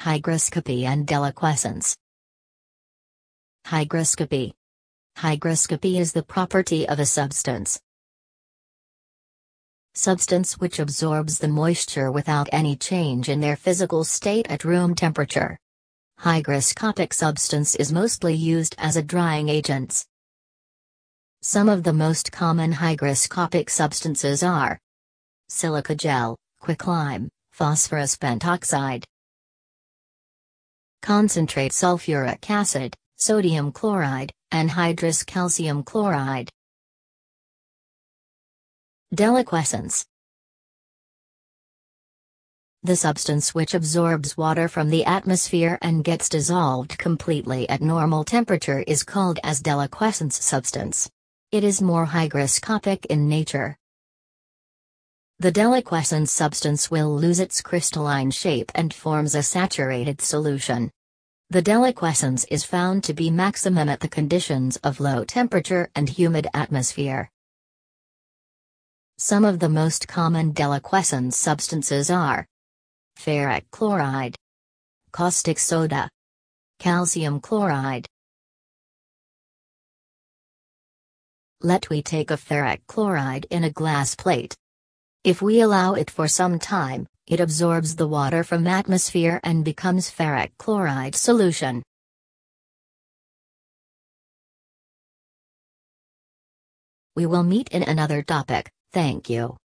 Hygroscopy and deliquescence. Hygroscopy. Hygroscopy is the property of a substance. Substance which absorbs the moisture without any change in their physical state at room temperature. Hygroscopic substance is mostly used as a drying agent. Some of the most common hygroscopic substances are silica gel, quicklime, phosphorus pentoxide, concentrate sulfuric acid, sodium chloride, anhydrous calcium chloride. Deliquescence The substance which absorbs water from the atmosphere and gets dissolved completely at normal temperature is called as deliquescence substance. It is more hygroscopic in nature. The deliquescent substance will lose its crystalline shape and forms a saturated solution. The deliquescence is found to be maximum at the conditions of low temperature and humid atmosphere. Some of the most common deliquescent substances are ferric chloride, caustic soda, calcium chloride. Let we take a ferric chloride in a glass plate. If we allow it for some time, it absorbs the water from atmosphere and becomes ferric chloride solution. We will meet in another topic, thank you.